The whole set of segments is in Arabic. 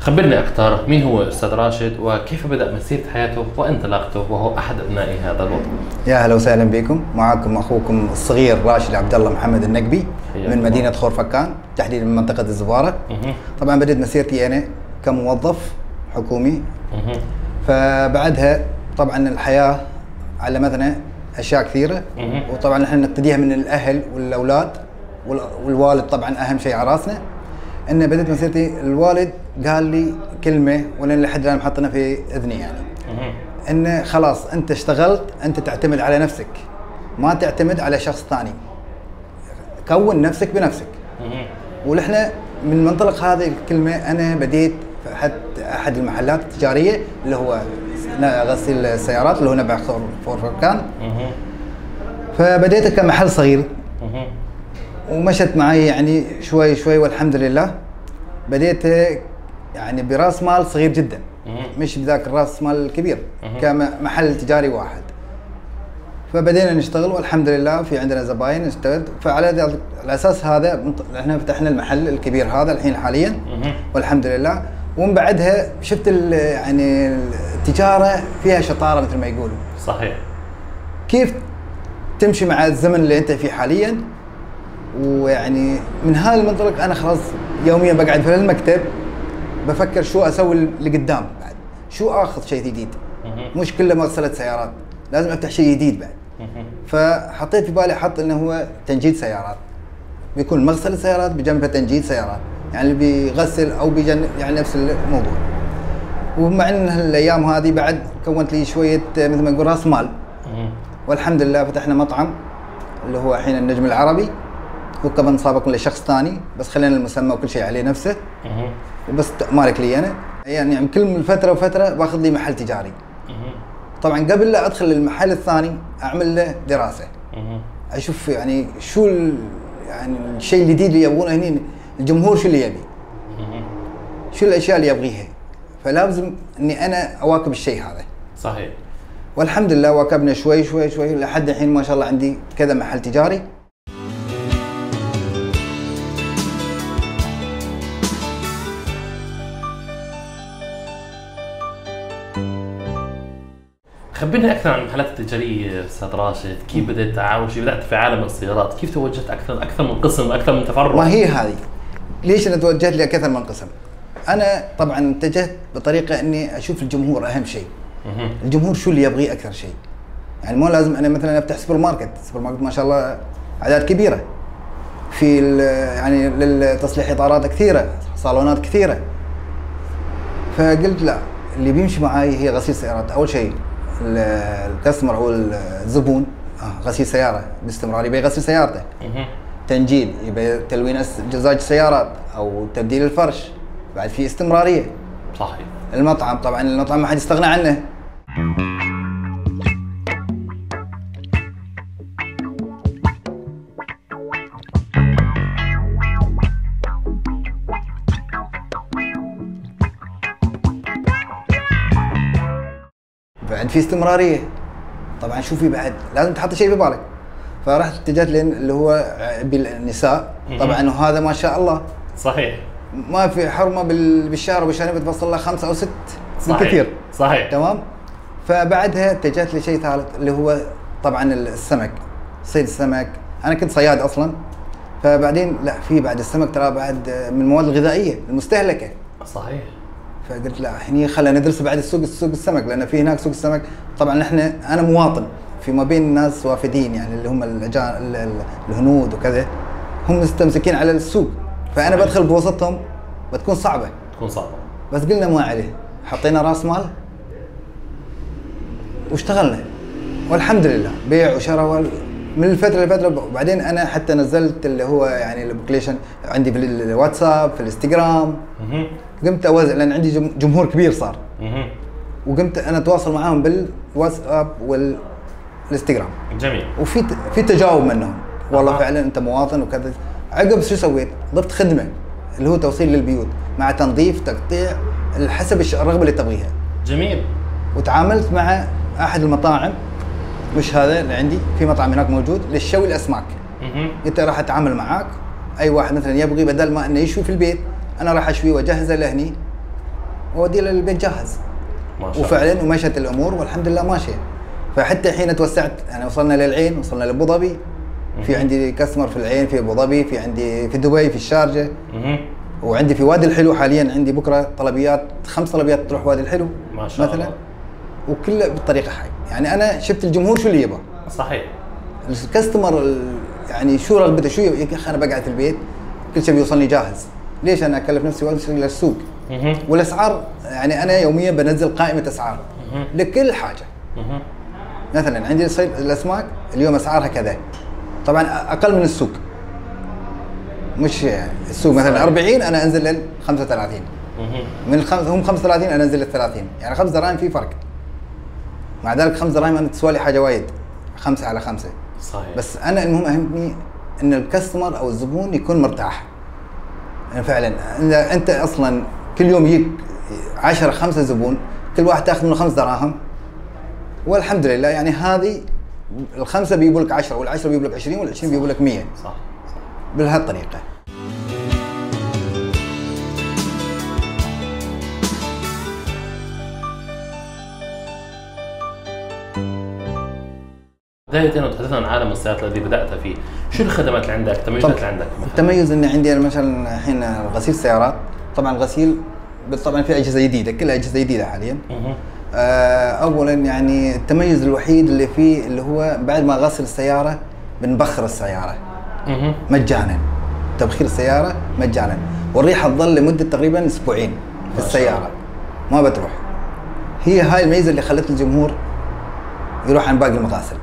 خبرني أكثر مين هو أستاذ راشد؟ وكيف بدأ مسيرة حياته وانطلاقته؟ وهو أحد أبناء هذا الوطن. يا أهلا وسهلا بكم. معكم أخوكم الصغير راشد عبد الله محمد النقبي من. مدينة خورفكان تحديدا من منطقة الزبارة. مهم. طبعا بديت مسيرتي أنا كموظف حكومي. فبعدها طبعا الحياة علمتنا أشياء كثيرة. مهم. وطبعا نحن نقتديها من الأهل والأولاد. وال- والوالد طبعا أهم شيء على رأسنا. ان بديت مسيرتي الوالد قال لي كلمة ولين لحد الآن محطنا في إذني يعني مهم. ان خلاص أنت اشتغلت أنت تعتمد على نفسك ما تعتمد على شخص ثاني كون نفسك بنفسك. ونحن من منطلق هذه الكلمة أنا بديت في أحد احد المحلات التجارية اللي هو غسيل السيارات اللي هو نبع خور- فورفركان مهم. فبديت كمحل صغير. ومشت معي يعني شوي شوي والحمد لله. بديت يعني براس مال صغير جدا. مش بذاك الراس مال الكبير. كمحل تجاري واحد. فبدينا نشتغل والحمد لله في عندنا زباين نشتغل فعلى الاساس هذا إحنا فتحنا المحل الكبير هذا الحين حاليا. والحمد لله. ومن بعدها شفت يعني التجارة فيها شطارة مثل ما يقولوا. صحيح. كيف تمشي مع الزمن اللي أنت فيه حاليا؟ ويعني من هذا المنطلق أنا خلاص يوميا بقعد في المكتب بفكر شو أسوي اللي قدام بعد. شو آخذ شيء جديد. مش كله مغسلة سيارات لازم أفتح شيء جديد بعد. فحطيت في بالي حط إنه هو تنجيد سيارات. بيكون مغسلة سيارات بجنبها تنجيد سيارات. يعني اللي بيغسل أو بيجن يعني نفس الموضوع. ومع إن الأيام هذه بعد كونت لي شوية مثل ما نقول راس مال. والحمد لله فتحنا مطعم اللي هو الحين النجم العربي. وكمان سابق لشخص ثاني بس خلينا المسمى وكل شيء عليه نفسه. وبس مالك لي أنا. يعني يعني كل فترة وفترة باخذ لي محل تجاري. طبعا قبل لا أدخل المحل الثاني أعمل له دراسة. أشوف يعني شو ال- يعني الشيء الجديد اللي يبغونه هني الجمهور شو اللي يبي. شو الأشياء اللي يبغيها؟ فلازم إني أنا أواكب الشيء هذا. صحيح. والحمد لله واكبنا شوي شوي شوي لحد الحين ما شاء الله عندي كذا محل تجاري. خبرني أكثر عن المحلات التجارية أستاذ راشد. كيف بدأت اول شيء بدأت في عالم السيارات؟ كيف توجهت أكثر أكثر من قسم أكثر من تفرع؟ ما هي هذه. ليش أنا توجهت لكثر من قسم؟ أنا طبعا اتجهت بطريقة إني أشوف الجمهور أهم شيء. الجمهور شو اللي يبغيه أكثر شيء؟ يعني مو لازم أنا مثلا أفتح سوبر ماركت سوبر ماركت ما شاء الله أعداد كبيرة. في يعني للتصليح إطارات كثيرة صالونات كثيرة. فقلت لا اللي بيمشي معي هي غسيل سيارات أول شيء. الكاستمر أو الزبون. آه غسيل سيارة. باستمرار يبي يغسل سيارته. مهم. تنجيد يبي تلوين جزاج سيارات أو تبديل الفرش. بعد في استمرارية. صحيح. المطعم طبعا المطعم ما حد يستغنى عنه. بعد في استمرارية. طبعا شوفي بعد لازم تحط شيء في بالك. فرحت اتجهت لين اللي هو بالنساء. طبعا وهذا ما شاء الله. صحيح. ما في حرمة بال- بالشهر وبالشهر بتوصل له خمسة أو ست صحيح. بالكثير. صحيح. تمام؟ فبعدها اتجهت لشيء ثالث اللي هو طبعا السمك صيد السمك. أنا كنت صياد أصلا. فبعدين لا في بعد السمك ترى بعد من المواد الغذائية المستهلكة. صحيح. فقلت لا هني خلينا ندرس بعد السوق سوق السمك لأن في هناك سوق السمك. طبعا نحن أنا مواطن في ما بين ناس وافدين يعني اللي هم الهنود وكذا هم مستمسكين على السوق. فأنا. بدخل بوسطهم بتكون صعبة. تكون صعبة. بس قلنا ما عليه. حطينا راس مال واشتغلنا. والحمد لله بيع وشراء من الفترة لفترة وبعدين أنا حتى نزلت اللي هو يعني الابلكيشن عندي في الواتساب في الانستغرام. قمت اوزع لأن عندي جم- جمهور كبير صار. وقمت أنا أتواصل معاهم بالواتساب والإنستغرام. جميل. وفي في تجاوب منهم. والله. فعلا أنت مواطن وكذا. عقب شو سويت؟ ضفت خدمة اللي هو توصيل للبيوت مع تنظيف تقطيع حسب الرغبة اللي تبغيها. جميل. وتعاملت مع أحد المطاعم. مش هذا اللي عندي؟ في مطعم هناك موجود للشوي الأسماك. قلت راح أتعامل معاك. أي واحد مثلا يبغي بدل ما إنه يشوي في البيت أنا راح أشوي واجهزه لهني. واوديه للبيت جاهز. ما شاء الله. وفعلا ومشت الأمور والحمد لله ماشية. فحتى حين توسعت يعني وصلنا للعين وصلنا لأبو ظبي. في عندي كاستمر في العين في أبو ظبي في عندي في دبي في الشارجة. وعندي في وادي الحلو حاليا عندي بكرة طلبيات خمس طلبيات تروح وادي الحلو ما شاء مثلا. الله. وكله بالطريقة هاي يعني أنا شفت الجمهور شو اللي يبغى. صحيح. الكاستمر ال- يعني شو رغبته؟ شو؟ يا أخي أنا بقعد في البيت كل شيء بيوصلني جاهز. ليش أنا أكلف نفسي وأمشي للسوق. والأسعار يعني أنا يوميا بنزل قائمة أسعار. لكل حاجة. مثلا عندي الصيد الأسماك اليوم أسعارها كذا. طبعا أقل من السوق. مش السوق مثلا صحيح. 40 أنا أنزل لل 35 مهم. من الخمس هم 35 أنا أنزل لل 30 يعني 5 دراهم في فرق. مع ذلك 5 دراهم أنا تسوى لي حاجة وايد. خمسة على خمسة. صحيح. بس أنا المهم أهمني إن الكاستمر أو الزبون يكون مرتاح. فعلا اذا أنت أصلا كل يوم يجيك 10 5 زبون كل واحد تأخذ منه 5 دراهم. والحمد لله يعني هذه الخمسة بيجيبوا لك 10 والعشرة بيجيبوا لك 20 وال20 بيجيبوا لك 100 صح صح. بهالطريقة. بداية وتحدثنا عن عالم السيارات الذي بدأت فيه، شو الخدمات اللي عندك؟ التميزات اللي عندك؟ مثلاً؟ التميز ان عندي أنا مثلا الحين غسيل سيارات طبعا الغسيل طبعا في أجهزة جديدة كلها أجهزة جديدة حاليا. آه، اولا يعني التميز الوحيد اللي فيه اللي هو بعد ما غسل السيارة بنبخر السيارة مهم. مجانا تبخير السيارة مجانا والريحة تظل لمدة تقريبا أسبوعين في السيارة ما بتروح هي هاي الميزة اللي خلت الجمهور يروح عن باقي المغاسل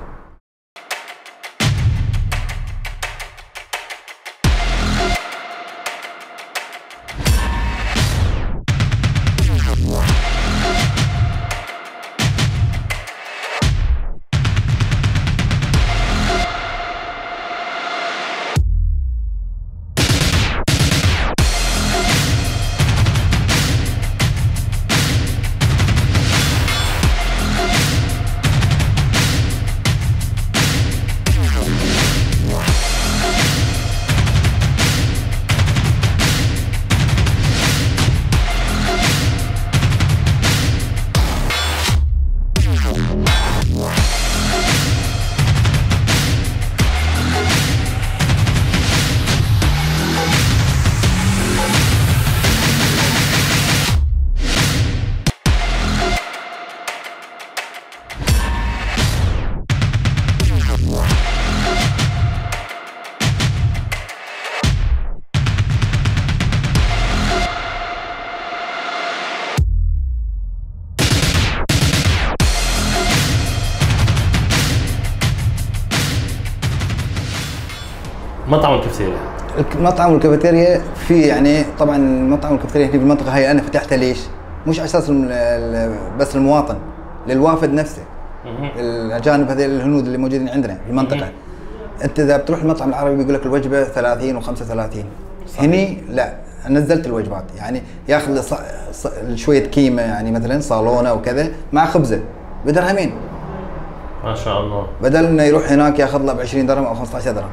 مطعم المطعم والكافيتيريا في يعني طبعا المطعم والكافيتيريا هنا بالمنطقة هاي أنا فتحتها ليش؟ مش على أساس بس المواطن للوافد نفسه. الاجانب هذول الهنود اللي موجودين عندنا في المنطقة. أنت إذا بتروح المطعم العربي بيقول لك الوجبة 30 و35 صحيح. هني لا نزلت الوجبات يعني ياخذ ص- ص- شوية كيمة يعني مثلا صالونة وكذا مع خبزة بدرهمين ما شاء الله بدل إنه يروح هناك ياخذ له ب 20 درهم أو 15 درهم.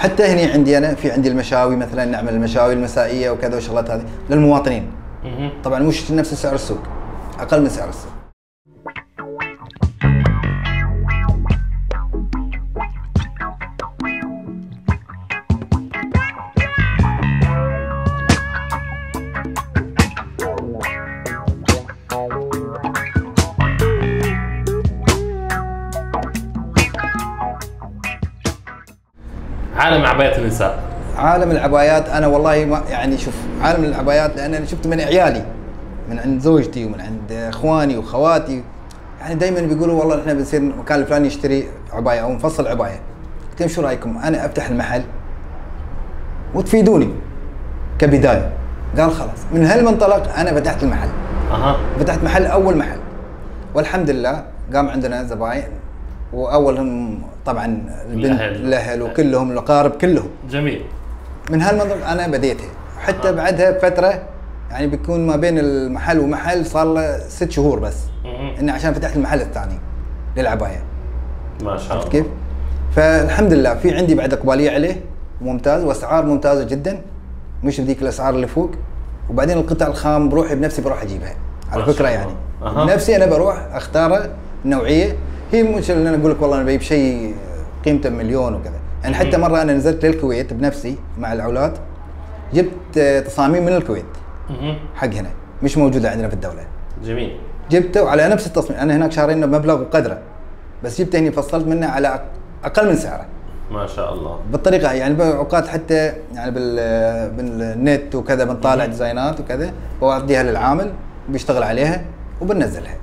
حتى هني عندي أنا في عندي المشاوي مثلا نعمل المشاوي المسائية وكذا والشغلات هذه للمواطنين. طبعا مش نفس سعر السوق أقل من سعر السوق عالم عباية النساء عالم العبايات أنا والله ما يعني شوف عالم العبايات لأن أنا شفت من عيالي من عند زوجتي ومن عند إخواني وخواتي. يعني دائما بيقولوا والله إحنا بنصير مكان الفلاني يشتري عباية أو نفصل عباية. قلت لهم شو رأيكم؟ أنا أفتح المحل وتفيدوني كبداية. قال خلاص. من هالمنطلق أنا فتحت المحل. أها. فتحت محل أول محل. والحمد لله قام عندنا زباين. وأولهم طبعا البنت. الأهل وكلهم الاقارب كلهم جميل من هالمنطق أنا بديتها حتى آه. بعدها بفترة يعني بيكون ما بين المحل ومحل صار له ست شهور بس. إني عشان فتحت المحل الثاني للعباية ما شاء الله كيف؟ فالحمد لله في عندي بعد أقبالية عليه ممتاز وأسعار ممتازة جدا مش بذيك الأسعار اللي فوق وبعدين القطع الخام بروحي بنفسي بروح أجيبها على فكرة. يعني أها. بنفسي أنا بروح اختاره نوعية هي مش اللي أنا أقول لك والله أنا بجيب شيء قيمته مليون وكذا. يعني حتى. مرة أنا نزلت للكويت بنفسي مع الأولاد جبت تصاميم من الكويت. حق هنا مش موجودة عندنا في الدولة. جميل. جبته وعلى نفس التصميم أنا هناك شارينه بمبلغ وقدره بس جبته هنا فصلت منه على أقل من سعره. ما شاء الله. بالطريقة هاي يعني بأوقات حتى يعني بال بالنت وكذا بنطالع ديزاينات وكذا بوديها للعامل بيشتغل عليها وبنزلها.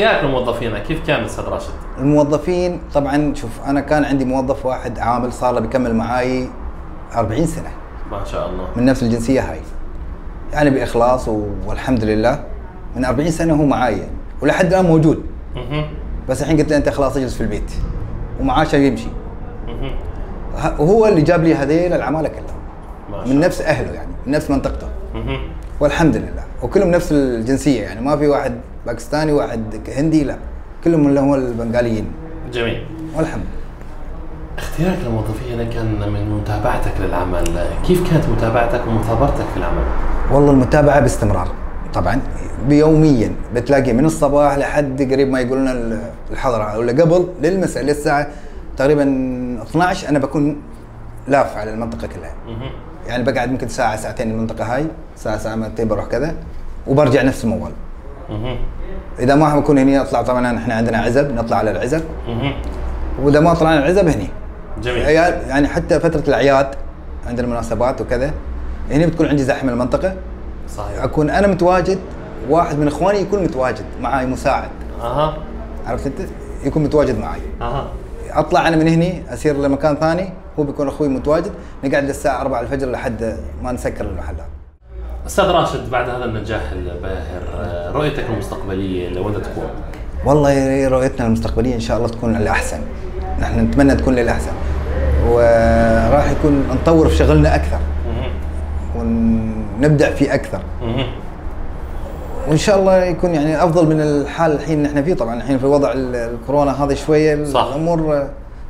اختيارك للموظفين كيف كان أستاذ راشد؟ الموظفين طبعا شوف أنا كان عندي موظف واحد عامل صار له بيكمل معاي 40 سنة. ما شاء الله. من نفس الجنسية هاي. يعني بإخلاص والحمد لله. من 40 سنة هو معاي. ولحد الآن موجود. مهم. بس الحين قلت له أنت خلاص اجلس في البيت. ومعاشه يمشي. وهو اللي جاب لي هذيل العمالة كلها. من. نفس أهله يعني. من نفس منطقته. والحمد لله وكلهم نفس الجنسية يعني ما في واحد باكستاني واحد هندي لا. كلهم اللي هو البنغاليين. جميل. والحمد. اختيارك للموظفين كان من متابعتك للعمل كيف كانت متابعتك ومثابرتك في العمل؟ والله المتابعة باستمرار طبعا. بيوميا بتلاقي من الصباح لحد قريب ما يقولون ال- الحضرة. ولا قبل للمساء للساعة تقريبا 12 أنا بكون لاف على المنطقة كلها. يعني بقعد ممكن ساعة ساعتين المنطقة هاي ساعة ساعتين بروح كذا وبرجع نفس الموال. إذا ما بكون هني أطلع طبعا إحنا عندنا عزب نطلع على العزب. وإذا ما طلعنا العزب هني. جميل. يعني حتى فترة الاعياد عندنا مناسبات وكذا هني بتكون عندي زحمة المنطقة. صحيح. أكون أنا متواجد واحد من إخواني يكون متواجد معاي مساعد. أها. عرفت أنت؟ يكون متواجد معاي. أها. أطلع أنا من هني أسير لمكان ثاني هو بيكون أخوي متواجد نقعد للساعة 4 الفجر لحد ما نسكر المحلات أستاذ راشد بعد هذا النجاح الباهر رؤيتك المستقبلية لوين تكون؟ والله رؤيتنا المستقبلية إن شاء الله تكون للأحسن نحن نتمنى تكون للأحسن وراح يكون نطور في شغلنا أكثر. ونبدع فيه أكثر. وإن شاء الله يكون يعني أفضل من الحال الحين إحنا فيه طبعا الحين في وضع ال- الكورونا هذا شوية صح. الأمور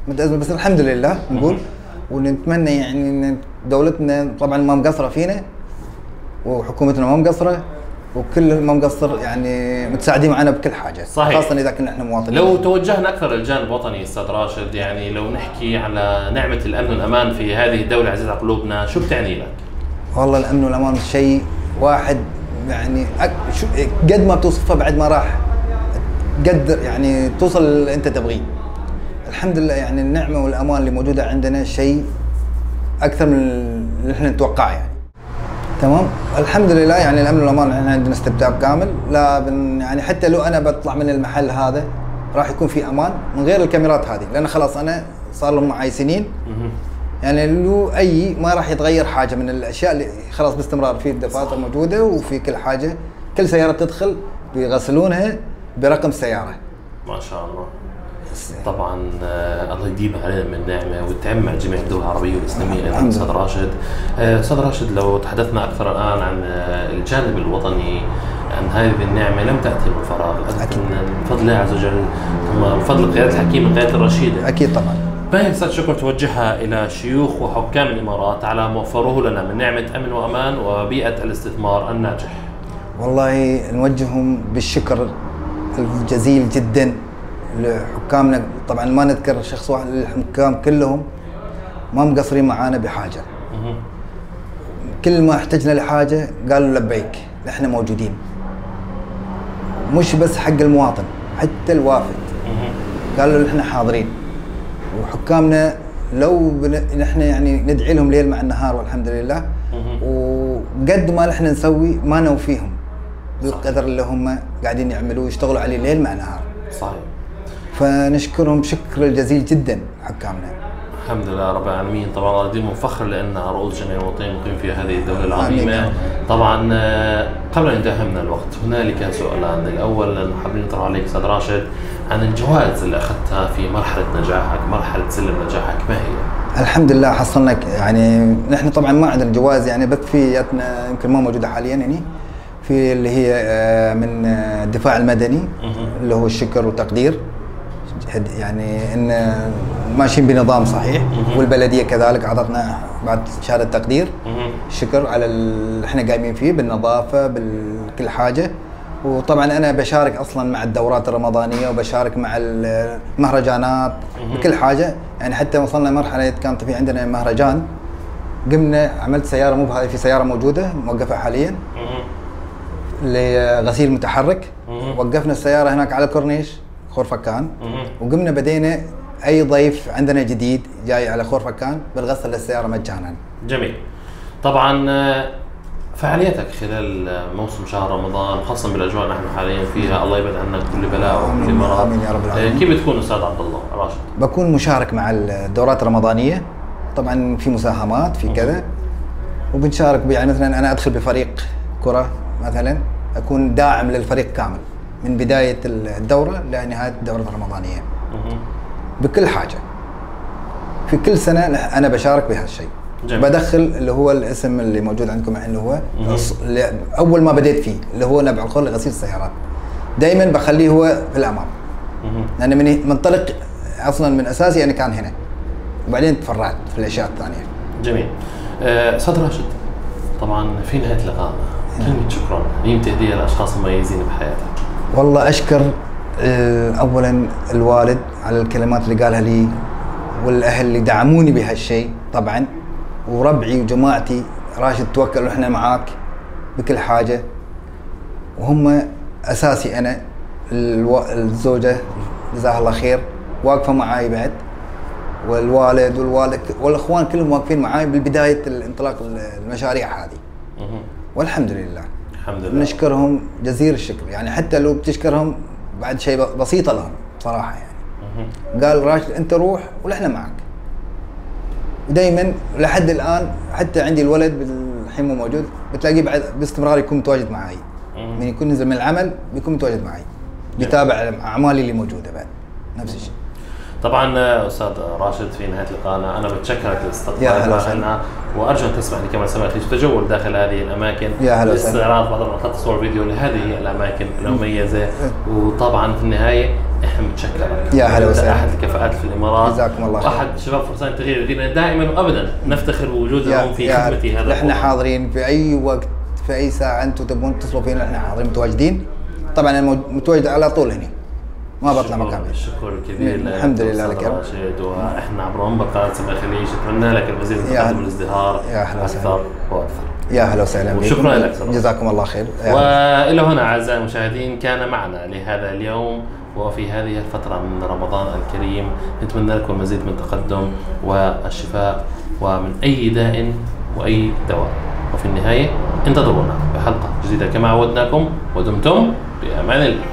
متازمه بس الحمد لله نقول ونتمنى يعني إن دولتنا طبعا ما مقصرة فينا وحكومتنا ما مقصرة وكل ما مقصر يعني متساعدين معنا بكل حاجة صحيح. خاصة إذا كنا إحنا مواطنين لو توجهنا أكثر للجانب الوطني أستاذ راشد يعني لو نحكي على نعمة الأمن والأمان في هذه الدولة عزيزة على قلوبنا شو بتعني لك؟ والله الأمن والأمان شيء واحد يعني أك... شو... قد ما توصفه بعد ما راح قدر يعني توصل اللي أنت تبغيه الحمد لله يعني النعمة والأمان اللي موجودة عندنا شيء أكثر من اللي إحنا نتوقعه يعني. تمام؟ الحمد لله يعني الأمن والأمان إحنا عندنا استبداد كامل. لا بن يعني حتى لو أنا بطلع من المحل هذا راح يكون في أمان من غير الكاميرات هذه لأن خلاص أنا صار لهم معي سنين. يعني له أي ما راح يتغير حاجة من الأشياء اللي خلاص باستمرار في الدفاتر موجودة وفي كل حاجة. كل سيارة تدخل بيغسلونها برقم سيارة. ما شاء الله. طبعا آه، الله يديم علينا من النعمه وتعم على جميع الدول العربية والإسلامية أيضا أستاذ. راشد آه، أستاذ راشد لو تحدثنا أكثر الآن عن آه، الجانب الوطني عن هذه النعمة لم تأتي من فراغ أكيد. من فضل الله عز وجل ثم من فضل قياده الحكيم القيادة الرشيدة أكيد طبعا باهي أستاذ شكر توجهها إلى شيوخ وحكام الإمارات على ما وفروه لنا من نعمة أمن وأمان وبيئة الاستثمار الناجح. والله نوجههم بالشكر الجزيل جدا لحكامنا طبعا ما نذكر شخص واحد الحكام كلهم ما مقصرين معانا بحاجة. كل ما احتجنا لحاجة قالوا لبيك إحنا موجودين مش بس حق المواطن حتى الوافد. قالوا إحنا حاضرين وحكامنا لو. نحن يعني ندعي لهم ليل مع النهار والحمد لله. وقد ما نحن نسوي ما نوفيهم بالقدر اللي هم قاعدين يعملوه يشتغلوا عليه ليل مع نهار فنشكرهم شكر الجزيل جدا حكامنا الحمد لله رب العالمين طبعا رديم فخر لأن رؤوس جميع المواطنين مقيم في هذه الدولة العظيمة. طبعا آه، قبل أن ينتهي من الوقت هنالك سؤالان الأول حابين نطرح عليك أستاذ راشد عن الجوائز اللي أخذتها في مرحلة نجاحك مرحلة سلم نجاحك ما هي؟ الحمد لله حصلنا يعني نحن طبعا ما عندنا جوائز يعني بس في جاتنا يمكن ما موجودة حاليا يعني في اللي هي آه، من آه، الدفاع المدني. اللي هو الشكر وتقدير هد- يعني إن ماشيين بنظام صحيح. والبلدية كذلك أعطتنا بعد شهادة تقدير. شكر على اللي إحنا قايمين فيه بالنظافة بكل حاجة وطبعا أنا بشارك أصلا مع الدورات الرمضانية وبشارك مع المهرجانات. بكل حاجة يعني حتى وصلنا مرحلة كانت في عندنا مهرجان قمنا عملت سيارة مو بهذه في سيارة موجودة موقفه حاليا. لغسيل متحرك. وقفنا السيارة هناك على الكورنيش خور فكان. وقمنا بدينا أي ضيف عندنا جديد جاي على خور فكان بنغسل السياره مجانا. جميل. طبعا آه، فعاليتك خلال موسم شهر رمضان خاصة بالأجواء اللي نحن حاليا فيها. الله يبعد عنا كل بلاء وكل. مرض. آمين يا رب العالمين. آه، كيف بتكون أستاذ عبد الله؟ راشد؟ بكون مشارك مع الدورات الرمضانية. طبعا في مساهمات في كذا. وبنشارك يعني مثلا أنا أدخل بفريق كرة مثلا أكون داعم للفريق كامل. من بداية الدورة لنهايه الدورة الرمضانية. بكل حاجة. في كل سنة أنا بشارك بهالشيء. جميل. بدخل اللي هو الاسم اللي موجود عندكم اللي هو اللي أول ما بديت فيه اللي هو نبع الخور لغسيل السيارات. دائما بخليه هو في الأمام. لأن من منطلق أصلا من أساسي أنا كان هنا. وبعدين تفرعت في الأشياء الثانية. جميل. آه، أستاذ راشد طبعا في نهاية لقائنا كلمة شكرا. كلمة تهدية لأشخاص مميزين بحياتك. والله أشكر آه، اولا الوالد على الكلمات اللي قالها لي والأهل اللي دعموني بهالشيء طبعا وربعي وجماعتي راشد توكل إحنا معاك بكل حاجة وهم أساسي أنا. الزوجة جزاها الله خير واقفة معاي بعد والوالد والوالد والإخوان كلهم واقفين معاي بالبداية الانطلاق المشاريع هذه. والحمد لله الحمد لله. نشكرهم جزيل الشكر. يعني حتى لو بتشكرهم بعد شيء ب- بسيطة لهم صراحة يعني. قال راشد أنت روح ونحن معك. ودائما لحد الآن حتى عندي الولد الحين مو موجود بتلاقيه بعد باستمرار يكون متواجد معي. من يكون نزل من العمل بيكون متواجد معي بيتابع أعمالي اللي موجودة بعد. نفس الشيء. طبعا أستاذ راشد في نهاية لقائنا أنا بتشكرك يا لاستقبال هلا وسهلا. معنا وأرجو أن تسمح لي كما سمحت لي تجول داخل هذه الأماكن. يا هلا وسهلا. لاستعراض بعض اللقطات تصوير فيديو لهذه الأماكن المميزه وطبعا في النهاية إحنا بنتشكرك يا هلا وسهلا. أحد الكفاءات في الإمارات. جزاكم الله خير. وأحد شباب فرسان تغيير المدينة دائما وابدا نفتخر بوجودهم في خدمة هذا الموضوع. حاضرين في أي وقت في أي ساعة أنتم تبون تتصلوا فينا. إحنا حاضرين متواجدين. طبعا أنا متواجد على طول هنا ما بطلع مكان الكبير نعم، لك الحمد لله لك. راشد وإحنا عبر منبر قناه سماء الخليج نتمنى لك المزيد من التقدم. والازدهار يا هلا وسهلا. أكثر وأكثر يا هلا وسهلا بكم. وشكراً لك صراحة. جزاكم الله خير. وإلى هنا أعزائي المشاهدين كان معنا لهذا اليوم وفي هذه الفترة من رمضان الكريم نتمنى لكم المزيد من التقدم والشفاء ومن أي داء وأي دواء وفي النهاية انتظرونا بحلقة جديدة كما عودناكم ودمتم بأمان الله